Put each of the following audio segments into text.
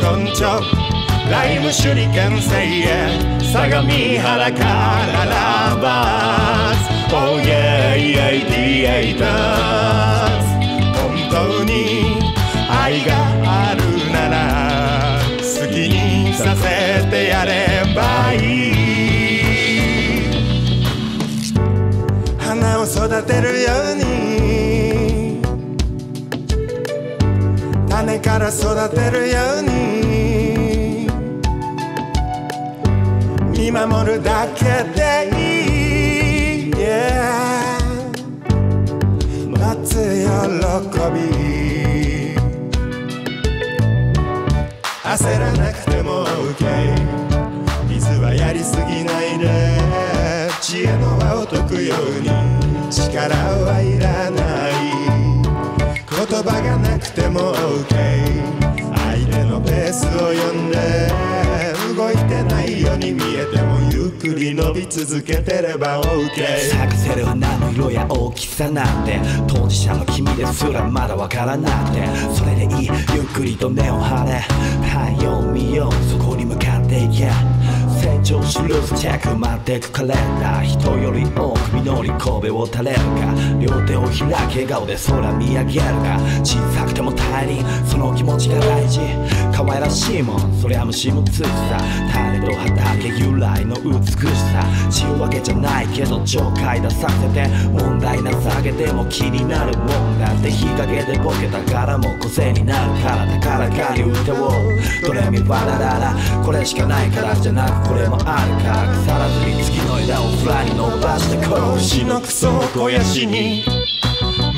ラゴンチョライム手裏剣聖へ相模原からラバース Oh yeah yeah yeah 本当に愛があるなら好きにさせてやればいい花を育てるように種から育てるように見守るだけでいい、yeah、待つ喜び。焦らなくても OK 水はやりすぎないで知恵の輪を解くように。力はいらない。葉がなくても OK 相手のペースを読んで動いてないように見えてもゆっくり伸び続けてれば OK 咲かせる花の色や大きさなんて当事者の君ですらまだわからなくてそれでいいゆっくりと目を張れ太陽見ようそこに向かっていけ。成長するチェック待ってくカレンダー。人より多く実り神戸を垂れるか？両手を開き笑顔で空見上げるか？小さくても大輪その気持ちが大事。可愛らしいもんそりゃ虫もついさ。種と畑由来の美しさ。血わけじゃないけど超快打させて問題な下げても気になるもんだ。って日陰でボケたからも個性になるからだからか。に歌おうミファラララ。これしかないからじゃなくこれもあるか。ら腐らずに月の枝をフライに伸ばしてこう牛のクソを肥やしに。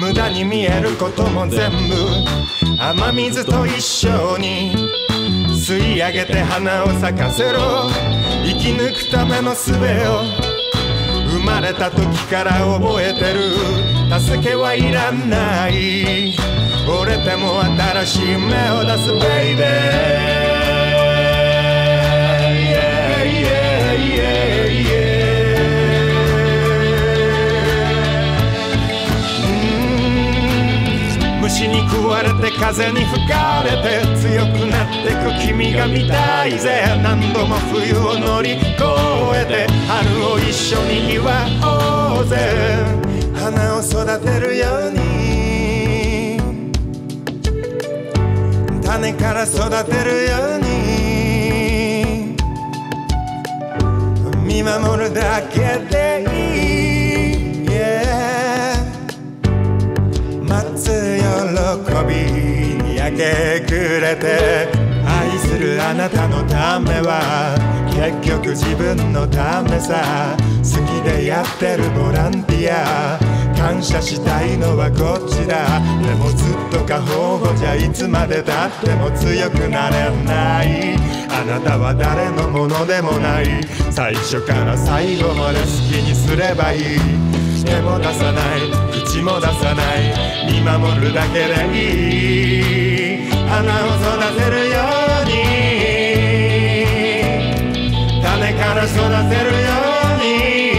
無駄に見えることも全部雨水と一緒に。吸い上げて花を咲かせろ。生き抜くための術を。生まれた時から覚えてる。助けはいらない。折れても新しい芽を出す。ベイわれて風に吹かれて強くなってく君が見たいぜ。何度も冬を乗り越えて春を一緒に祝おうぜ。花を育てるように。種から育てるように。見守るだけでいい。び明け暮れて愛するあなたのためは結局自分のためさ好きでやってるボランティア。感謝したいのはこっちだ。でもずっと過保護じゃいつまでたっても強くなれない。あなたは誰のものでもない。最初から最後まで好きにすればいい。手も出さない。口も出さない。見守るだけでいい。花を育てるように。種から育てるように。